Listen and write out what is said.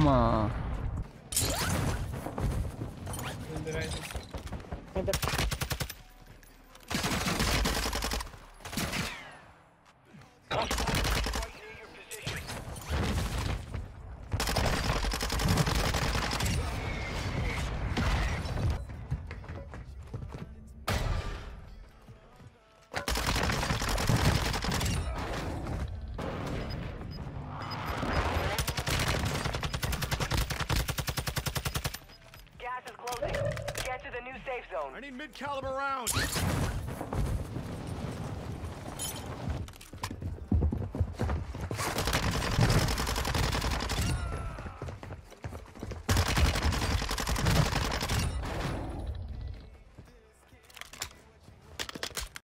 Come on. new safe zone. I need mid-caliber rounds.